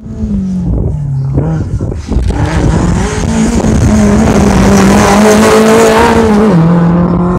Mm.